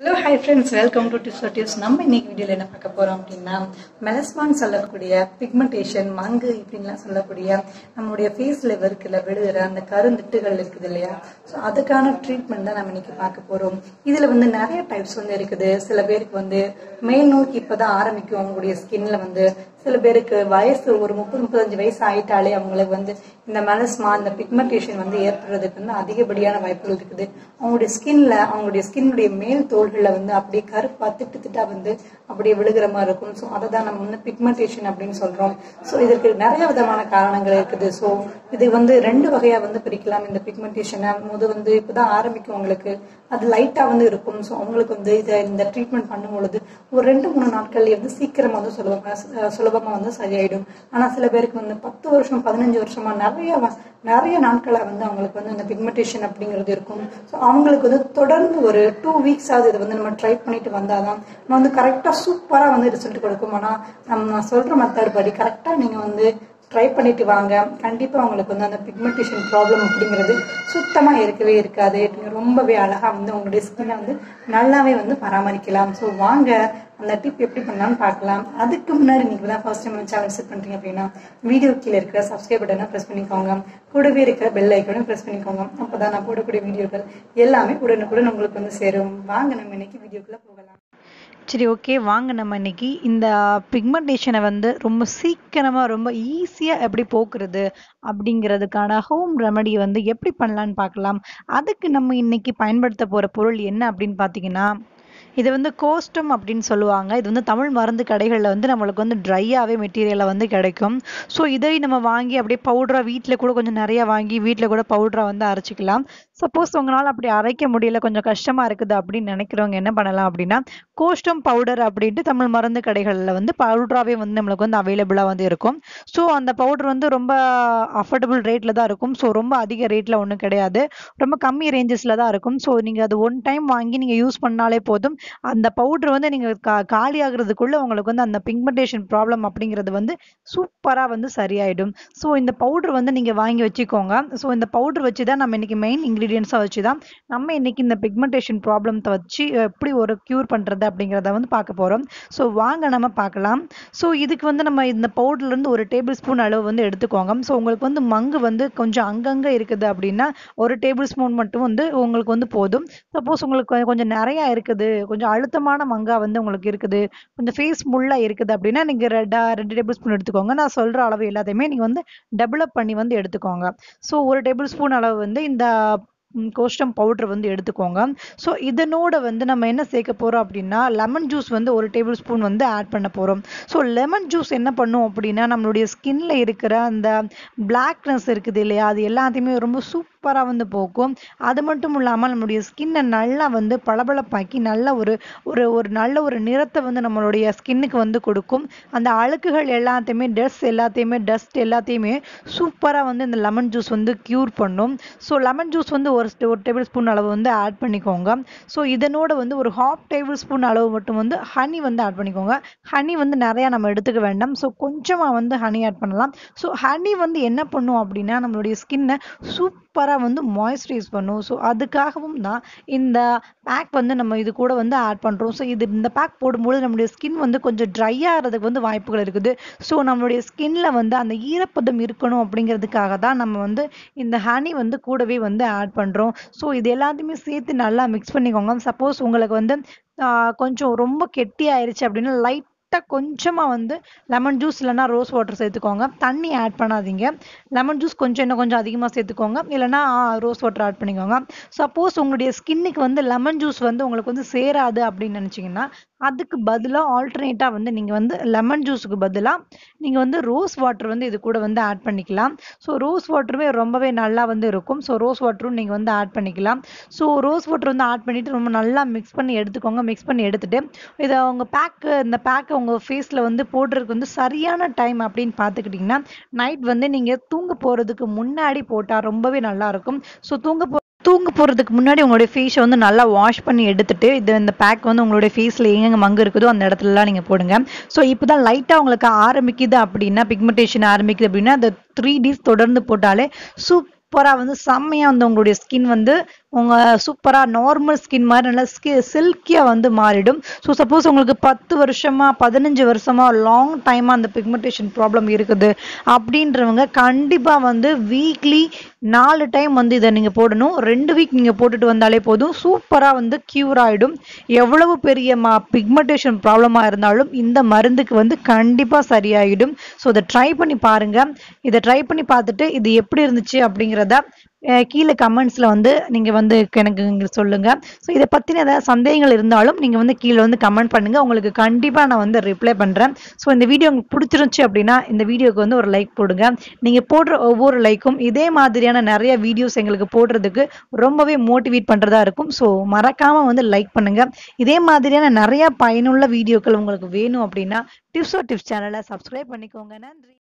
Hello hi friends welcome to tips tips நம்ம இன்னைக்கு வீடியோவில் என்ன பார்க்க போகிறோம் அப்படின்னா மெலஸ்மான் சொல்லக்கூடிய பிக்மெண்டேஷன் மங்கு இப்படின்லாம் சொல்லக்கூடிய நம்மளுடைய ஃபேஸில் இருக்குல்ல விழுகிற அந்த கருந்திட்டுகள் இருக்குது இல்லையா? ஸோ அதுக்கான ட்ரீட்மெண்ட் தான் நம்ம இன்னைக்கு பார்க்க போகிறோம் இதில் வந்து நிறைய டைப்ஸ் வந்து இருக்குது. சில பேருக்கு வந்து மேல் நோக்கி இப்போ தான் ஆரம்பிக்கும் அவங்களுடைய ஸ்கின்ல வந்து சில பேருக்கு வயசு ஒரு முப்பது முப்பத்தஞ்சு வயசு ஆயிட்டாலே அவங்களுக்கு வந்து இந்த மெலஸ்மா இந்த பிக்மெண்டேஷன் வந்து ஏற்படுறதுக்கு வந்து அதிகப்படியான வாய்ப்புகள் இருக்குது. அவங்களுடைய ஸ்கின்ல அவங்களுடைய ஸ்கின்னுடைய மேல் தோள்களில் வந்து அப்படியே கருப்பா திட்டு திட்டா வந்து அப்படியே விழுகிற மாதிரி இருக்கும். ஸோ அதை தான் நம்ம வந்து பிக்மெண்டேஷன் அப்படின்னு சொல்றோம். ஸோ இதற்கு நிறைய விதமான காரணங்கள் இருக்குது. ஸோ இது வந்து ரெண்டு வகையா வந்து பிரிக்கலாம் இந்த பிக்மெண்டேஷனை முது வந்து இப்போதான் ஆரம்பிக்கும் உங்களுக்கு. அது லைட்டா வந்து இருக்கும். ஸோ அவங்களுக்கு வந்து இதை இந்த ட்ரீட்மெண்ட் பண்ணும் பொழுது ஒரு ரெண்டு மூணு நாட்கள் இருந்து சீக்கிரமாக வந்து சொல்லுவாங்க சுலபமாக சுலபமா வந்து சரியாயிடும். ஆனா சில பேருக்கு வந்து பத்து வருஷம் பதினஞ்சு வருஷமா நிறைய நிறைய நாட்களாக வந்து அவங்களுக்கு வந்து இந்த பிக்மெண்டேஷன் அப்படிங்கிறது இருக்கும். ஸோ அவங்களுக்கு வந்து தொடர்ந்து ஒரு டூ வீக்ஸ் ஆகுது இதை வந்து நம்ம ட்ரை பண்ணிட்டு வந்தாதான் நம்ம வந்து கரெக்டாக சூப்பராக வந்து ரிசல்ட் கொடுக்கும். ஆனால் நம்ம சொல்ற மெத்தட் படி கரெக்டாக நீங்கள் வந்து ட்ரை பண்ணிட்டு வாங்க. கண்டிப்பாக உங்களுக்கு வந்து அந்த பிக்மெண்டேஷன் ப்ராப்ளம் அப்படிங்கிறது சுத்தமாக இருக்கவே இருக்காது. ரொம்பவே அழகாக வந்து உங்களுடைய ஸ்கின்னை வந்து நல்லாவே வந்து பராமரிக்கலாம். ஸோ வாங்க அந்த டிப் எப்படி பண்ணலாம்னு பார்க்கலாம். அதுக்கு முன்னாடி நீங்கள் தான் ஃபர்ஸ்ட் டைம் சேனல் விசிட் பண்ணுறீங்க அப்படின்னா வீடியோ கீழே இருக்கிற சப்ஸ்கிரைப் பட்டனை ப்ரெஸ் பண்ணிக்கோங்க. கூடவே இருக்கிற பெல் ஐக்கனும் ப்ரெஸ் பண்ணிக்கோங்க. அப்போ தான் நான் போடக்கூடிய வீடியோக்கள் எல்லாமே உடனுக்குடன் உங்களுக்கு வந்து சேரும். வாங்க நம்ம இன்னைக்கு வீடியோக்குள்ளே போகலாம். சரி ஓகே வாங்க நம்ம இன்னைக்கு. இந்த பிக்மெண்டேஷனை வந்து ரொம்ப சீக்கிரமாக ரொம்ப ஈஸியாக எப்படி போக்குறது அப்படிங்கிறதுக்கான ஹோம் ரெமடி வந்து எப்படி பண்ணலான்னு பார்க்கலாம். அதுக்கு நம்ம இன்னைக்கு பயன்படுத்த போகிற பொருள் என்ன அப்படின்னு பார்த்தீங்கன்னா இது வந்து கோஸ்டம் அப்படின்னு சொல்லுவாங்க. இது வந்து தமிழ் மருந்து கடைகளில் வந்து நம்மளுக்கு வந்து ட்ரையாகவே மெட்டீரியலாக வந்து கிடைக்கும். ஸோ இதை நம்ம வாங்கி அப்படியே பவுடராக வீட்டில் கூட கொஞ்சம் நிறைய வாங்கி வீட்டில் கூட பவுடராக வந்து அரைச்சிக்கலாம். சப்போஸ் உங்களால் அப்படி அரைக்க முடியல கொஞ்சம் கஷ்டமாக இருக்குது அப்படின்னு நினைக்கிறவங்க என்ன பண்ணலாம் அப்படின்னா கோஸ்டம் பவுடர் அப்படின்ட்டு தமிழ் மருந்து கடைகளில் வந்து பவுடராகவே வந்து நம்மளுக்கு வந்து அவைலபிளாக வந்து இருக்கும். ஸோ அந்த பவுடர் வந்து ரொம்ப அஃபோர்டபுள் ரேட்டில் தான் இருக்கும். ஸோ ரொம்ப அதிக ரேட்டில் ஒன்றும் கிடையாது. ரொம்ப கம்மி ரேஞ்சஸில் தான் இருக்கும். ஸோ நீங்கள் அது ஒன் டைம் வாங்கி நீங்கள் யூஸ் பண்ணாலே போதும். அந்த பவுடர் வந்து நீங்கள் கா காலி ஆகுறதுக்குள்ளே உங்களுக்கு வந்து அந்த பிக்மெண்டேஷன் ப்ராப்ளம் அப்படிங்கிறது வந்து சூப்பராக வந்து சரியாயிடும். ஸோ இந்த பவுடர் வந்து நீங்கள் வாங்கி வச்சுக்கோங்க. ஸோ இந்த பவுடர் வச்சு தான் நம்ம இன்னைக்கு மெயின் இன்க்ரீடியன்ஸாக வச்சு தான் நம்ம இன்னைக்கு இந்த பிக்மெண்டேஷன் ப்ராப்ளத்தை வச்சு எப்படி ஒரு க்யூர் பண்ணுறது அப்படிங்கிறத வந்து பார்க்க போகிறோம் ஸோ வாங்க நம்ம பார்க்கலாம். ஸோ இதுக்கு வந்து நம்ம இந்த பவுடர்லேருந்து ஒரு டேபிள் ஸ்பூன் அளவு வந்து எடுத்துக்கோங்க. ஸோ உங்களுக்கு வந்து மங்கு வந்து கொஞ்சம் அங்கங்கே இருக்குது அப்படின்னா ஒரு டேபிள் ஸ்பூன் மட்டும் வந்து உங்களுக்கு வந்து போதும். சப்போஸ் உங்களுக்கு கொஞ்சம் நிறையா இருக்குது கொஞ்சம் அழுத்தமான மங்கா வந்து உங்களுக்கு இருக்குது கொஞ்சம் ஃபேஸ் முள்ளாக இருக்குது அப்படின்னா நீங்கள் ரெண்டா ரெண்டு டேபிள் ஸ்பூன் எடுத்துக்கோங்க. நான் சொல்கிற அளவு எல்லாத்தையுமே நீங்கள் வந்து டெவலப் பண்ணி வந்து எடுத்துக்கோங்க. ஸோ ஒரு டேபிள் ஸ்பூன் அளவு வந்து இந்த கோஷ்டம் பவுடர் வந்து எடுத்துக்கோங்க. ஸோ இதனோட வந்து நம்ம என்ன சேர்க்க போகிறோம் அப்படின்னா லெமன் ஜூஸ் வந்து ஒரு டேபிள் ஸ்பூன் வந்து ஆட் பண்ண போகிறோம் ஸோ லெமன் ஜூஸ் என்ன பண்ணும் அப்படின்னா நம்மளுடைய ஸ்கின்ல இருக்கிற அந்த பிளாக்னஸ் இருக்குது இல்லையா அது எல்லாத்தையுமே ரொம்ப சூப் சூப்பராக வந்து போக்கும் அது மட்டும் இல்லாமல் நம்மளுடைய ஸ்கின்னை நல்லா வந்து பளபளப்பாக்கி நல்ல ஒரு ஒரு ஒரு நல்ல ஒரு நிறத்தை வந்து நம்மளுடைய ஸ்கின்னுக்கு வந்து கொடுக்கும். அந்த அழுக்குகள் எல்லாத்தையுமே டஸ்ட் எல்லாத்தையுமே டஸ்ட் எல்லாத்தையுமே சூப்பராக வந்து இந்த லெமன் ஜூஸ் வந்து க்யூர் பண்ணும். ஸோ லெமன் ஜூஸ் வந்து ஒரு ஒரு டேபிள் ஸ்பூன் அளவு வந்து ஆட் பண்ணிக்கோங்க. ஸோ இதனோட வந்து ஒரு ஹாஃப் டேபிள் ஸ்பூன் அளவு மட்டும் வந்து ஹனி வந்து ஆட் பண்ணிக்கோங்க. ஹனி வந்து நிறையா நம்ம எடுத்துக்க வேண்டாம். ஸோ கொஞ்சமாக வந்து ஹனி ஆட் பண்ணலாம். ஸோ ஹனி வந்து என்ன பண்ணும் அப்படின்னா நம்மளுடைய ஸ்கின்னை சூப்பராக வந்து மாய்ஸ்சரைஸ் பண்ணும். ஸோ அதுக்காகவும் தான் இந்த பேக் வந்து நம்ம இது கூட வந்து ஆட் பண்ணுறோம் ஸோ இது இந்த பேக் போடும்போது நம்மளுடைய ஸ்கின் வந்து கொஞ்சம் ட்ரை ஆகிறதுக்கு வந்து வாய்ப்புகள் இருக்குது. ஸோ நம்மளுடைய ஸ்கின்ல வந்து அந்த ஈரப்பதம் இருக்கணும் அப்படிங்கிறதுக்காக தான் நம்ம வந்து இந்த ஹனி வந்து கூடவே வந்து ஆட் பண்ணுறோம் ஸோ இது எல்லாத்தையுமே சேர்த்து நல்லா மிக்ஸ் பண்ணிக்கோங்க. சப்போஸ் உங்களுக்கு வந்து கொஞ்சம் ரொம்ப கெட்டி ஆயிருச்சு அப்படின்னா லைட்டாக கொஞ்சமாக வந்து லெமன் ஜூஸ் இல்லைன்னா ரோஸ் வாட்டர் சேர்த்துக்கோங்க. தண்ணி ஆட் பண்ணாதீங்க. லெமன் ஜூஸ் கொஞ்சம் இன்னும் கொஞ்சம் அதிகமாக சேர்த்துக்கோங்க. இல்லைன்னா ரோஸ் வாட்டர் ஆட் பண்ணிக்கோங்க. சப்போஸ் உங்களுடைய ஸ்கின்னுக்கு வந்து லெமன் ஜூஸ் வந்து உங்களுக்கு வந்து சேராது அப்படின்னு நினச்சிங்கன்னா அதுக்கு பதிலாக ஆல்டர்னேட்டாக வந்து நீங்கள் வந்து லெமன் ஜூஸுக்கு பதிலாக நீங்கள் வந்து ரோஸ் வாட்டர் வந்து இது கூட வந்து ஆட் பண்ணிக்கலாம். ஸோ ரோஸ் வாட்டருமே ரொம்பவே நல்லா வந்து இருக்கும். ஸோ ரோஸ் வாட்டரும் நீங்கள் வந்து ஆட் பண்ணிக்கலாம். ஸோ ரோஸ் வாட்டர் வந்து ஆட் பண்ணிவிட்டு ரொம்ப நல்லா மிக்ஸ் பண்ணி எடுத்துக்கோங்க. மிக்ஸ் பண்ணி எடுத்துட்டு இதை உங்கள் பேக்கு இந்த பேக்கை உங்கள் ஃபேஸில் வந்து போடுறதுக்கு வந்து சரியான டைம் அப்படின்னு பார்த்துக்கிட்டிங்கன்னா நைட் வந்து நீங்கள் தூங்க போகிறதுக்கு முன்னாடி போட்டால் ரொம்பவே நல்லா இருக்கும். ஸோ தூங்க போ தூங்க போகிறதுக்கு முன்னாடி உங்களுடைய ஃபேஸை வந்து நல்லா வாஷ் பண்ணி எடுத்துட்டு இது இந்த பேக் வந்து உங்களுடைய ஃபேஸில் எங்கெங்க மங்கு இருக்குதோ அந்த இடத்துலலாம் நீங்கள் போடுங்க. ஸோ இப்போ தான் லைட்டாக உங்களுக்கு ஆரம்பிக்குது அப்படின்னா பிக்மெண்டேஷன் ஆரம்பிக்குது அப்படின்னா அந்த த்ரீ டேஸ் தொடர்ந்து போட்டாலே சூப் சூப்பராக வந்து செம்மையாக வந்து உங்களுடைய ஸ்கின் வந்து உங்கள் சூப்பராக நார்மல் ஸ்கின் மாதிரி நல்லா ஸ்கி சில்கியாக வந்து மாறிடும். ஸோ சப்போஸ் உங்களுக்கு பத்து வருஷமா பதினஞ்சு வருஷமா லாங் டைமாக அந்த பிக்மெண்டேஷன் ப்ராப்ளம் இருக்குது. அப்படின்றவங்க கண்டிப்பாக வந்து வீக்லி நாலு டைம் வந்து இதை நீங்கள் போடணும். ரெண்டு வீக் நீங்கள் போட்டுட்டு வந்தாலே போதும். சூப்பராக வந்து க்யூர் ஆகிடும் எவ்வளவு பெரிய மா பிக்மெண்டேஷன் ப்ராப்ளமாக இருந்தாலும் இந்த மருந்துக்கு வந்து கண்டிப்பாக சரியாயிடும். ஸோ இதை ட்ரை பண்ணி பாருங்கள் இதை ட்ரை பண்ணி பார்த்துட்டு இது எப்படி இருந்துச்சு அப்படிங்கிறத கீழே கமெண்ட்ஸில் வந்து நீங்கள் வந்து எனக்கு சொல்லுங்கள் ஸோ இதை பற்றின ஏதாவது சந்தேகங்கள் இருந்தாலும் நீங்கள் வந்து கீழே வந்து கமெண்ட் பண்ணுங்கள் உங்களுக்கு கண்டிப்பாக நான் வந்து ரிப்ளை பண்ணுறேன் ஸோ இந்த வீடியோ உங்களுக்கு பிடிச்சிருந்துச்சி அப்படின்னா இந்த வீடியோக்கு வந்து ஒரு லைக் போடுங்க. நீங்கள் போடுற ஒவ்வொரு லைக்கும் இதே மாதிரியான நிறைய வீடியோஸ் எங்களுக்கு போடுறதுக்கு ரொம்பவே மோட்டிவேட் பண்ணுறதா இருக்கும். ஸோ மறக்காமல் வந்து லைக் பண்ணுங்கள் இதே மாதிரியான நிறைய பயனுள்ள வீடியோக்கள் உங்களுக்கு வேணும் அப்படின்னா டிப்ஸ் டிப்ஸ் சேனலை சப்ஸ்கிரைப் பண்ணிக்கோங்க. நன்றி.